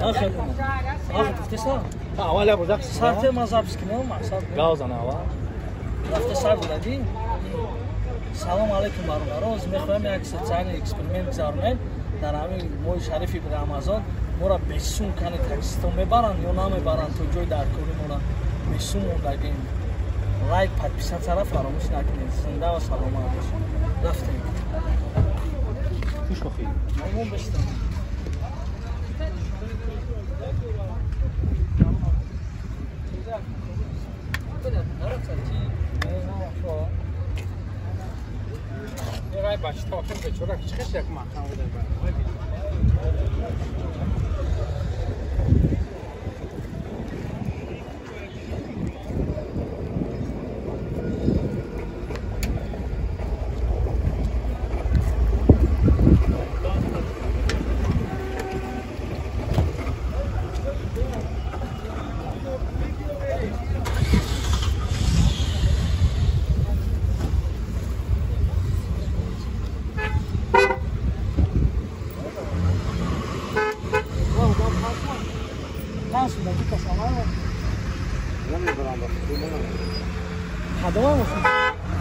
آخر آخر اختصار أول أبو ذاك صارت ما زابس كنا مع صار جاوز أنا أول رفت صار بلادي سلام علیکم برادران از میخوایم یک سوسیال اکسپریمنت بزنیم در همین ماه شریفی به رمضان ما را بسون کنه تاکسیتون ببرن یا نمیبرن. تو جای در کاری ما را بسون موندگیم لایک پدپیسن طرف فراموش نکنید. زنده و سلامت باشید. رفتیم. خوش بخیر. ممنون بستم 对了，然后，就这样，不，سمعته السلام يلا من البراندو من هنا حداوه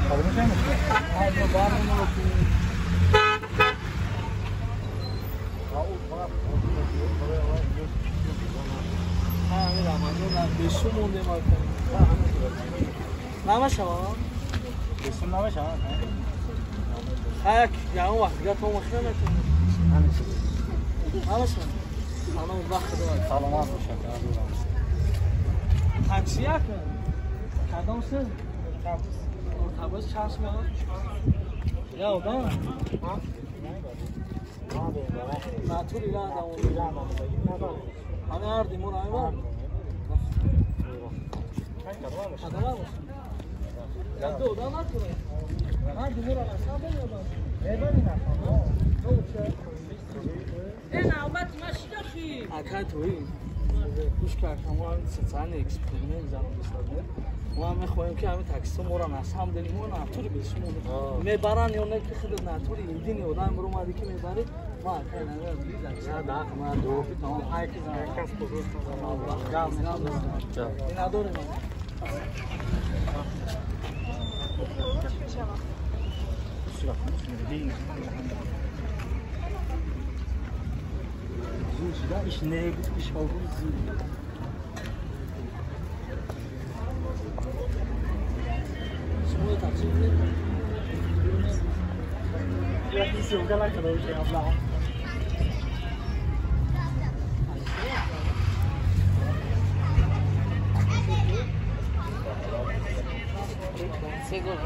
خرب مش هنا برضو برضو هو بيقولوا لا لا بس ها يلا ما. نقول لا بس هو دماك ما ماشي ها Salam vaxtı var. Salam az şəkərdir. Taksi yaxın. Qadamsın. Ortabız. Ortabız çarşma. Ya da. Ha? Natur ile adam oldu. Hani erdim orayı var mı? Kadar varmış. Ya da odan. Erdim orayı. Sen ben yapalım. Ne olacak? акатуи пушкаркамоам социальный эксперимент занобистодне ма мехоҳем ки ҳамин таксиҳо мора на самом деле мо натури бесумо мебаранд ё не ки хеле натури идини одамро омаде ки мебаред ма надорем Спасибо. ya iş nereye gitmiş olduğumuzu Seguro,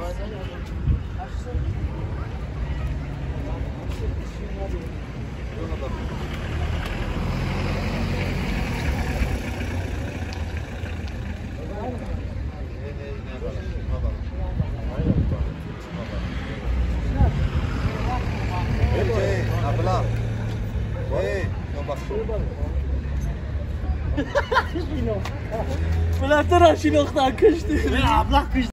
شنو؟ ولا ترى شنو اختها كشتي؟ لا لا كشتي